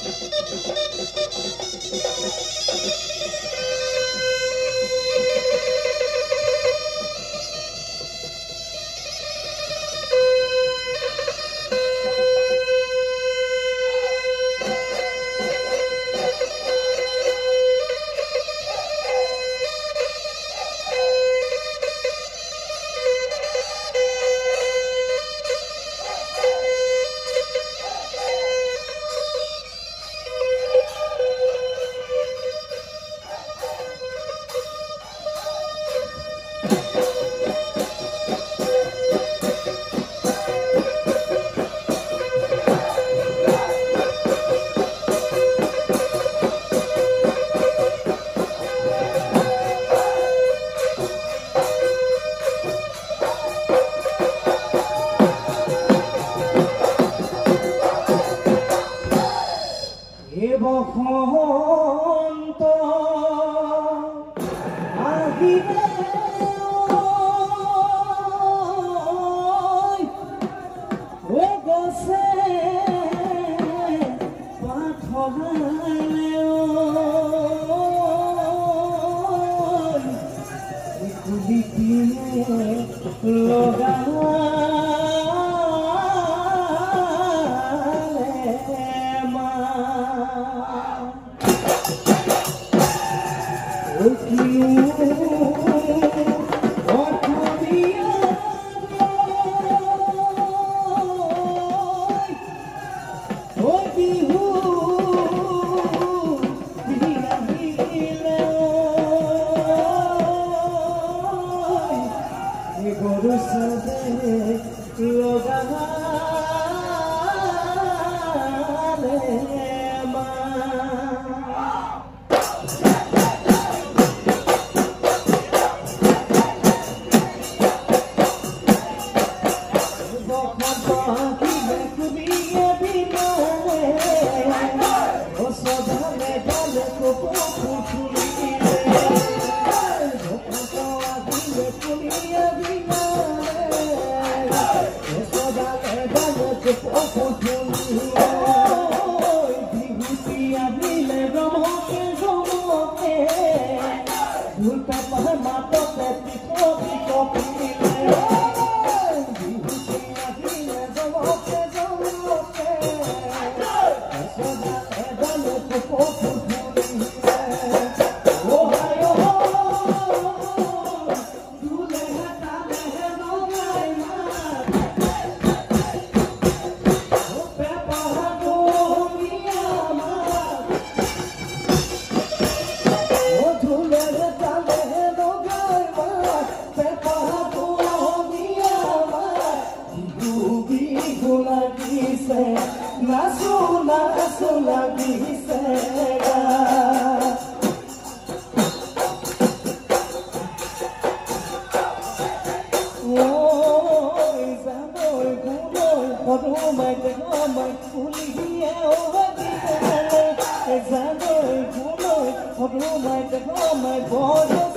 ハハハハ হে বসন্ত আহিবা झूठा पहना तो कहती my, the my, my, my,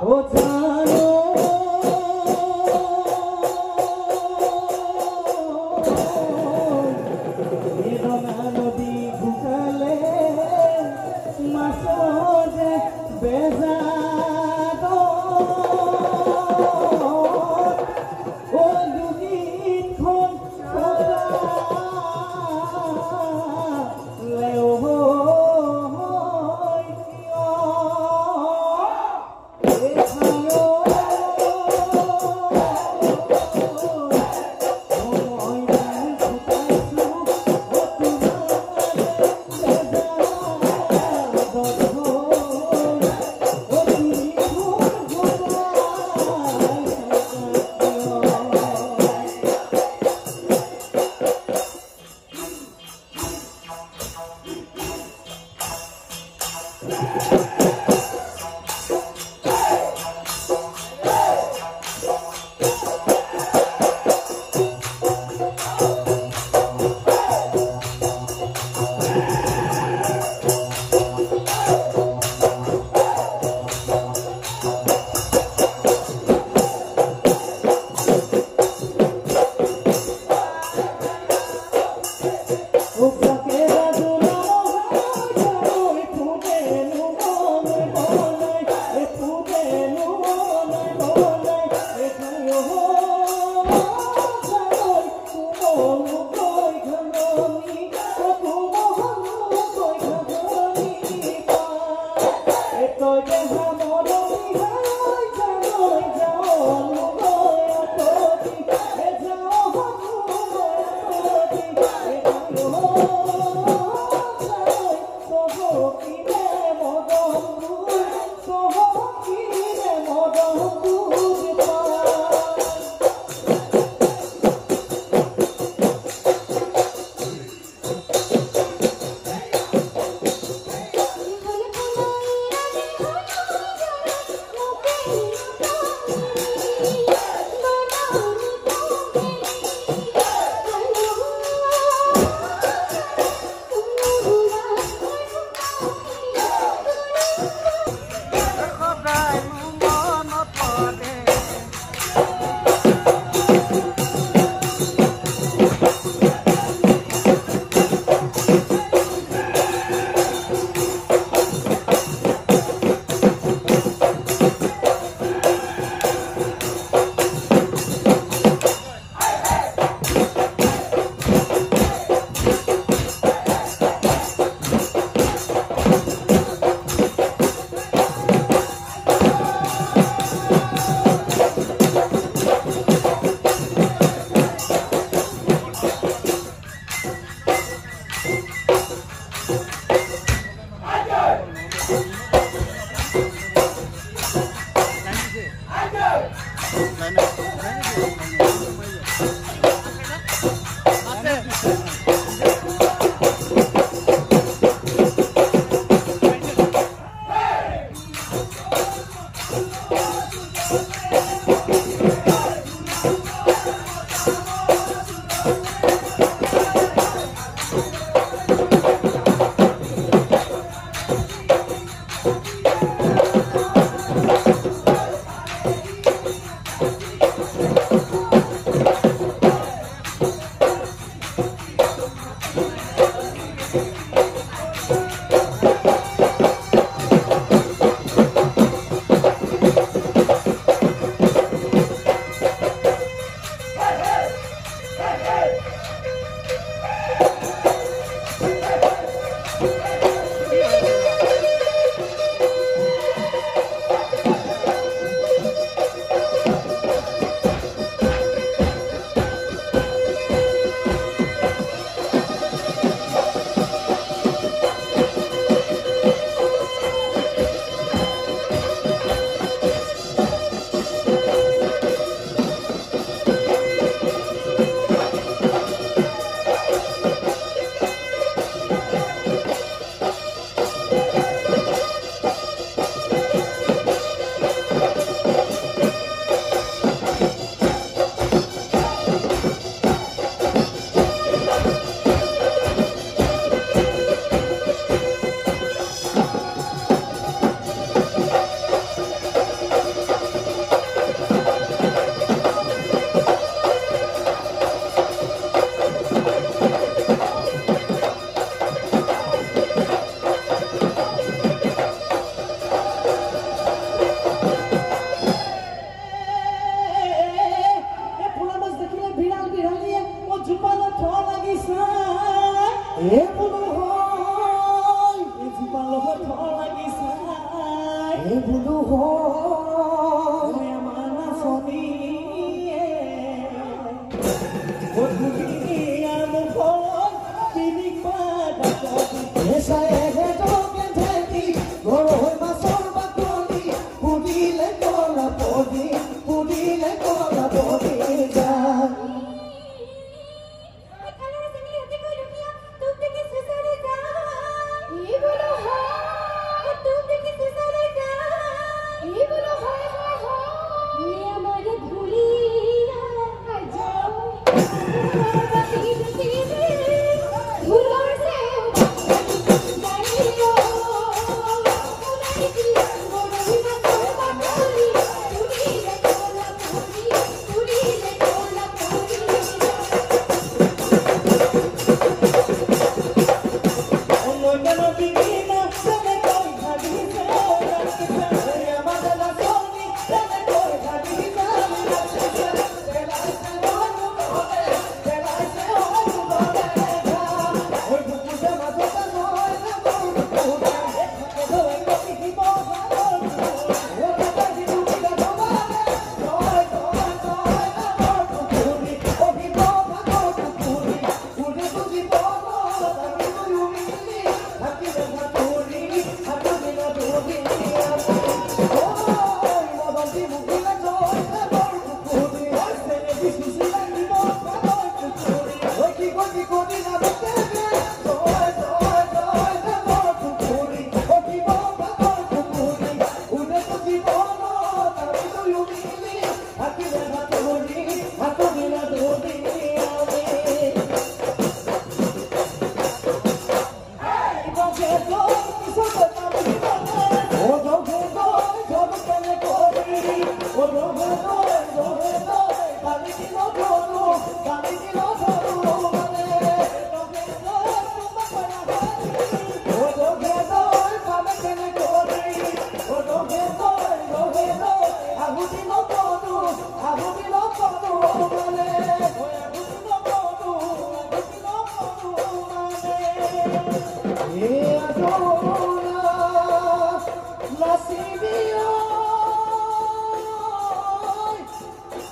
我么？No.